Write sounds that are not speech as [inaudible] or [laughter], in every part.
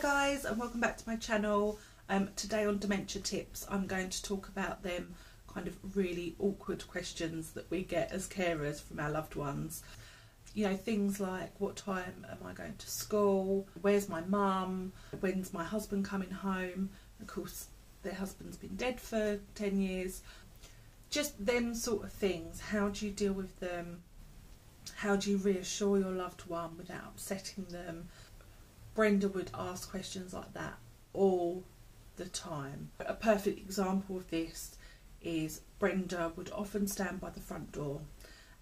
guys and welcome back to my channel. Um, today on Dementia Tips I'm going to talk about them kind of really awkward questions that we get as carers from our loved ones. You know, things like what time am I going to school? Where's my mum? When's my husband coming home? Of course, their husband's been dead for 10 years. Just them sort of things. How do you deal with them? How do you reassure your loved one without upsetting them? Brenda would ask questions like that all the time. A perfect example of this is Brenda would often stand by the front door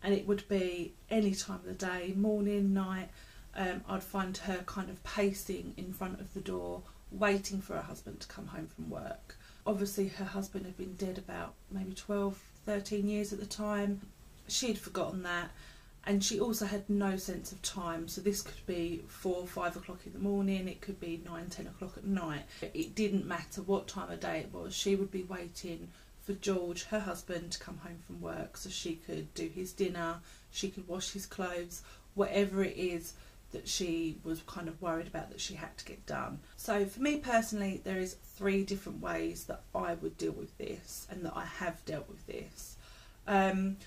and it would be any time of the day, morning, night. Um, I'd find her kind of pacing in front of the door, waiting for her husband to come home from work. Obviously, her husband had been dead about maybe 12, 13 years at the time. She'd forgotten that and she also had no sense of time. So this could be four five o'clock in the morning. It could be nine ten o'clock at night. It didn't matter what time of day it was. She would be waiting for george her husband to come home from work so she could do his dinner she could wash his clothes whatever it is that she was kind of worried about that she had to get done. So for me personally there is three different ways that i would deal with this and that i have dealt with this. Um,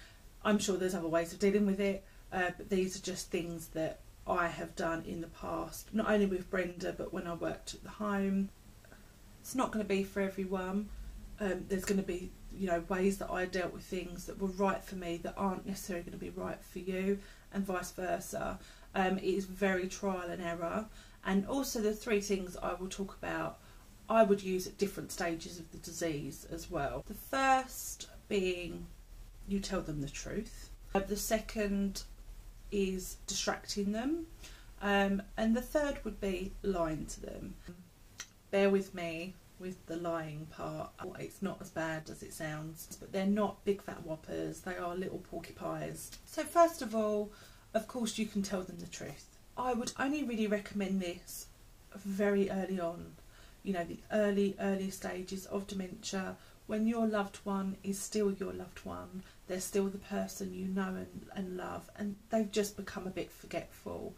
I'm sure there's other ways of dealing with it, uh, but these are just things that I have done in the past, not only with Brenda, but when I worked at the home. It's not going to be for everyone. Um, there's going to be, you know, ways that I dealt with things that were right for me that aren't necessarily going to be right for you, and vice versa. Um, it is very trial and error. And also, the three things I will talk about, I would use at different stages of the disease as well. The first being you tell them the truth. Uh, the second is distracting them. Um, and the third would be lying to them. Bear with me with the lying part. It's not as bad as it sounds, but they're not big fat whoppers, they are little porcupines. So, first of all, of course, you can tell them the truth. I would only really recommend this very early on, you know, the early, early stages of dementia when your loved one is still your loved one, they're still the person you know and, and love, and they've just become a bit forgetful.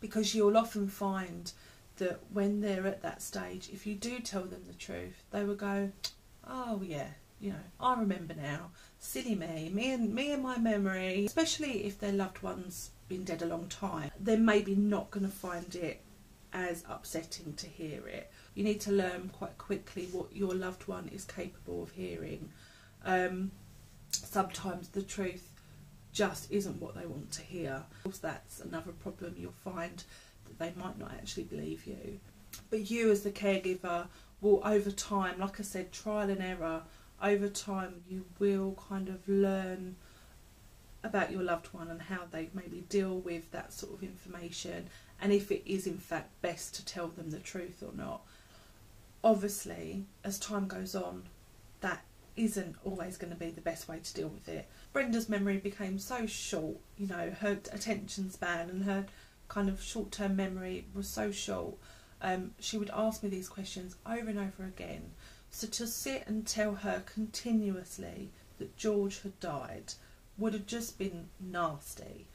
Because you'll often find that when they're at that stage, if you do tell them the truth, they will go, Oh, yeah, you know, I remember now. Silly me, me and me and my memory, especially if their loved one's been dead a long time, they're maybe not going to find it as upsetting to hear it. You need to learn quite quickly what your loved one is capable of hearing. Um, sometimes the truth just isn't what they want to hear. Of course, that's another problem. You'll find that they might not actually believe you. But you, as the caregiver, will over time, like I said, trial and error, over time, you will kind of learn about your loved one and how they maybe deal with that sort of information and if it is in fact best to tell them the truth or not. Obviously, as time goes on, that isn't always going to be the best way to deal with it. Brenda's memory became so short, you know, her attention span and her kind of short term memory was so short. Um, she would ask me these questions over and over again. So to sit and tell her continuously that George had died would have just been nasty.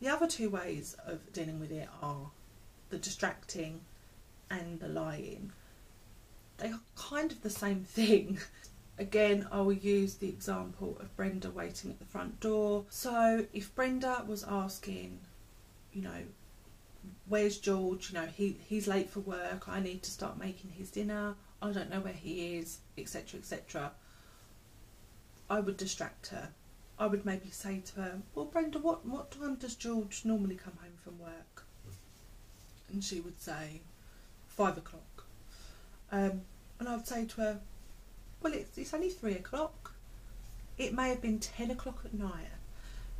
The other two ways of dealing with it are the distracting and the lying. They are kind of the same thing. [laughs] Again, I will use the example of Brenda waiting at the front door. So, if Brenda was asking, you know, where's George? You know, he, he's late for work, I need to start making his dinner, I don't know where he is, etc. etc. I would distract her I would maybe say to her, Well, Brenda, what, what time does George normally come home from work? And she would say, Five o'clock. Um, and I would say to her, Well, it's, it's only three o'clock. It may have been ten o'clock at night,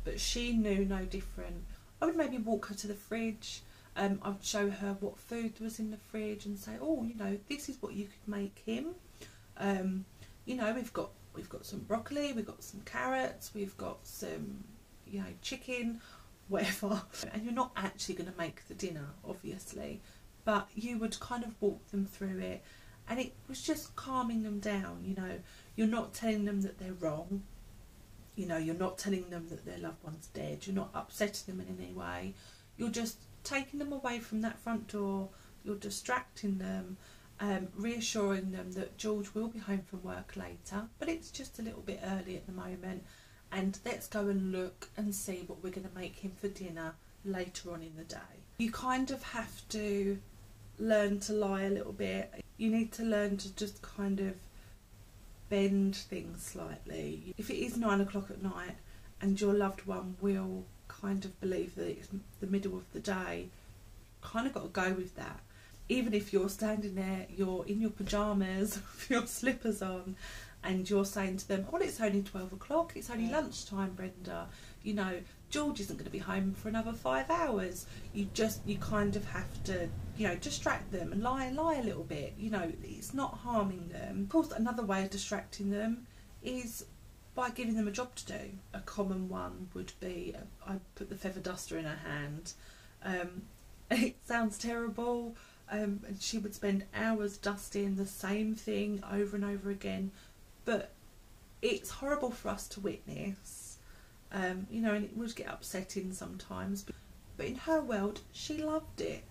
but she knew no different. I would maybe walk her to the fridge. Um, I'd show her what food was in the fridge and say, Oh, you know, this is what you could make him. Um, you know, we've got we've got some broccoli, we've got some carrots, we've got some, you know, chicken, [laughs] whatever. And you're not actually going to make the dinner, obviously, but you would kind of walk them through it. And it was just calming them down, you know. You're not telling them that they're wrong. You know, you're not telling them that their loved one's dead. You're not upsetting them in any way. You're just taking them away from that front door you're distracting them, um, reassuring them that George will be home from work later, but it's just a little bit early at the moment, and let's go and look and see what we're going to make him for dinner later on in the day. You kind of have to learn to lie a little bit. You need to learn to just kind of bend things slightly. If it is nine o'clock at night and your loved one will kind of believe that it's the middle of the day, kind of got to go with that. Even if you're standing there, you're in your pajamas, [laughs] with your slippers on, and you're saying to them, "Well, it's only twelve o'clock. It's only lunchtime, Brenda." You know, George isn't going to be home for another five hours. You just, you kind of have to, you know, distract them and lie, lie a little bit. You know, it's not harming them. Of course, another way of distracting them is by giving them a job to do. A common one would be uh, I put the feather duster in her hand. Um, [laughs] it sounds terrible, um, and she would spend hours dusting the same thing over and over again, but it's horrible for us to witness. Um, you know, and it would get upsetting sometimes. But, in her world, she loved it.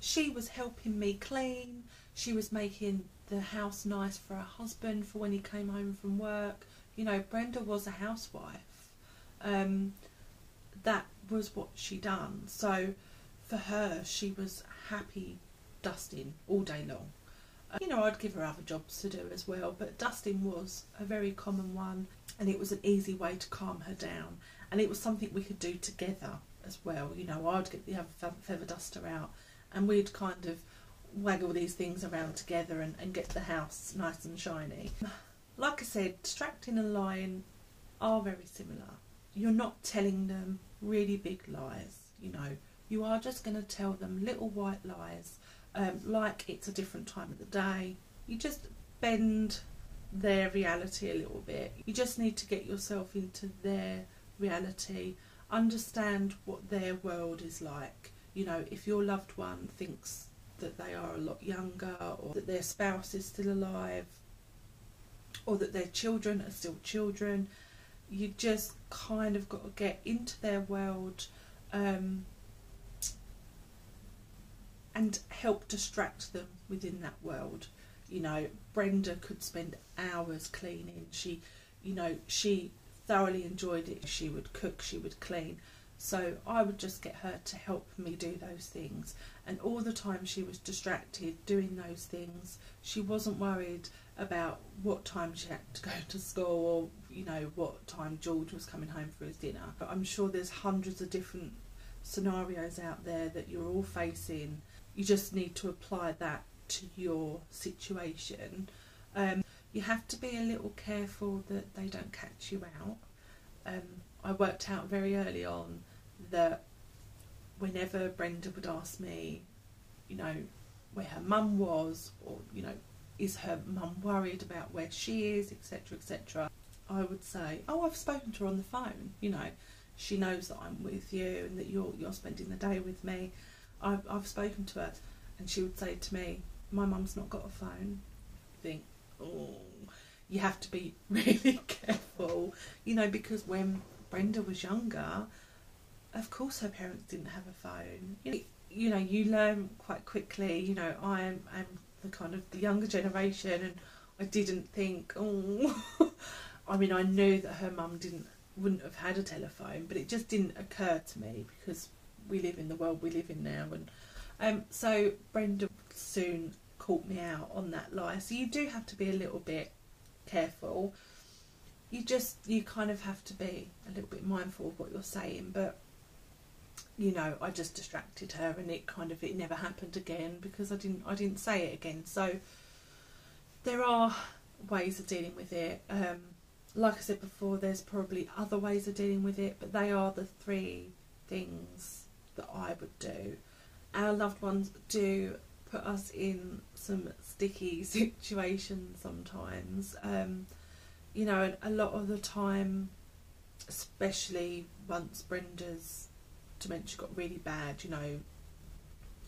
She was helping me clean. She was making the house nice for her husband for when he came home from work you know, Brenda was a housewife. Um, that was what she done. So for her, she was happy dusting all day long. Uh, you know, I'd give her other jobs to do as well, but dusting was a very common one, and it was an easy way to calm her down. And it was something we could do together as well. You know, I'd get the other feather duster out, and we'd kind of waggle these things around together and, and get the house nice and shiny [sighs] like I said, distracting and lying are very similar. You're not telling them really big lies, you know. You are just going to tell them little white lies, um, like it's a different time of the day. You just bend their reality a little bit. You just need to get yourself into their reality, understand what their world is like. You know, if your loved one thinks that they are a lot younger or that their spouse is still alive, or that their children are still children. You just kind of got to get into their world um, and help distract them within that world. You know, Brenda could spend hours cleaning. She, you know, she thoroughly enjoyed it. She would cook, she would clean. So I would just get her to help me do those things. And all the time she was distracted doing those things. She wasn't worried about what time she had to go to school or you know what time George was coming home for his dinner. But I'm sure there's hundreds of different scenarios out there that you're all facing. You just need to apply that to your situation. Um, you have to be a little careful that they don't catch you out. Um, I worked out very early on that whenever Brenda would ask me, you know, where her mum was, or you know, is her mum worried about where she is, etc., etc., I would say, oh, I've spoken to her on the phone. You know, she knows that I'm with you and that you're you're spending the day with me. I've I've spoken to her, and she would say to me, my mum's not got a phone. I think, oh, you have to be [laughs] really careful, you know, because when Brenda was younger, of course her parents didn't have a phone. You know, you, know, you learn quite quickly. You know, I am I'm the kind of the younger generation, and I didn't think, oh, [laughs] I mean, I knew that her mum didn't wouldn't have had a telephone, but it just didn't occur to me because we live in the world we live in now, and um, so Brenda soon caught me out on that lie. So you do have to be a little bit careful. You just you kind of have to be a little bit mindful of what you're saying, but you know, I just distracted her and it kind of it never happened again because I didn't I didn't say it again. So there are ways of dealing with it. Um, like I said before, there's probably other ways of dealing with it, but they are the three things that I would do. Our loved ones do put us in some sticky [laughs] situations sometimes. Um, you know, a lot of the time, especially once Brenda's dementia got really bad, you know,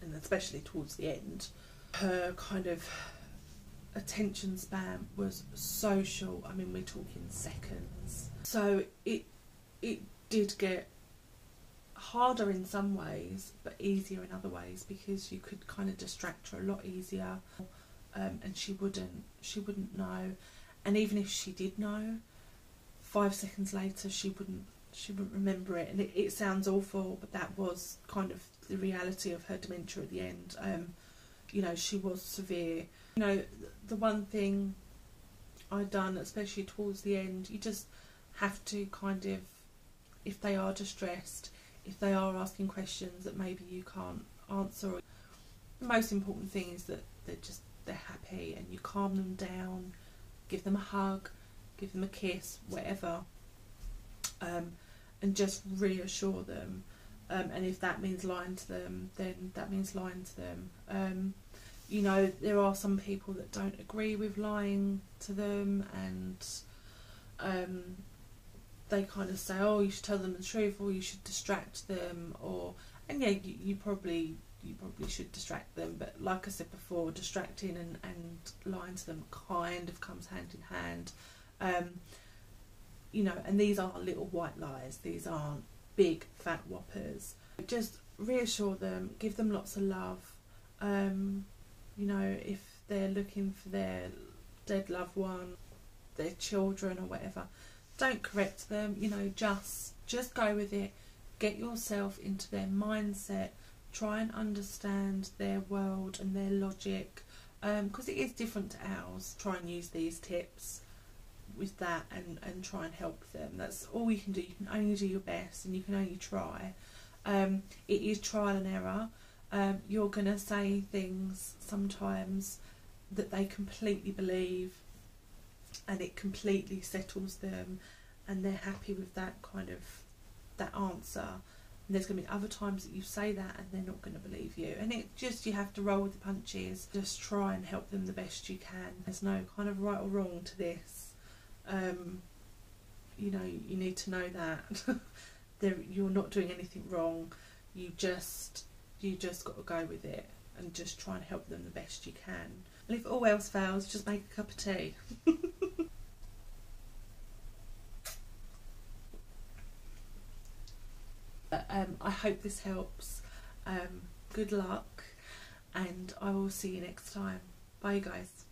and especially towards the end, her kind of attention span was so short. I mean, we're talking seconds. So it it did get harder in some ways, but easier in other ways because you could kind of distract her a lot easier, um, and she wouldn't she wouldn't know, and even if she did know, five seconds later she wouldn't she wouldn't remember it, and it, it sounds awful, but that was kind of the reality of her dementia at the end. Um, you know, she was severe. You know, the one thing I'd done, especially towards the end, you just have to kind of, if they are distressed, if they are asking questions that maybe you can't answer, the most important thing is that they're just they're happy and you calm them down, give them a hug, give them a kiss, whatever, um, and just reassure them. Um, and if that means lying to them, then that means lying to them. Um, you know, there are some people that don't agree with lying to them, and um, they kind of say, "Oh, you should tell them the truth, or you should distract them," or and yeah, you, you probably you probably should distract them. But like I said before, distracting and, and lying to them kind of comes hand in hand. Um, you know, and these are little white lies. These aren't big fat whoppers. Just reassure them, give them lots of love. Um, you know, if they're looking for their dead loved one, their children or whatever, don't correct them. You know, just just go with it. Get yourself into their mindset. Try and understand their world and their logic, because um, it is different to ours. Try and use these tips with that and, and try and help them. That's all you can do. You can only do your best and you can only try. Um, it is trial and error. Um, you're going to say things sometimes that they completely believe and it completely settles them and they're happy with that kind of that answer. And there's going to be other times that you say that and they're not going to believe you. And it just you have to roll with the punches. Just try and help them the best you can. There's no kind of right or wrong to this. Um, you know you need to know that. [laughs] You're not doing anything wrong. You just you just got to go with it and just try and help them the best you can. And if all else fails just make a cup of tea [laughs] um, I hope this helps. Um, good luck and I will see you next time. Bye guys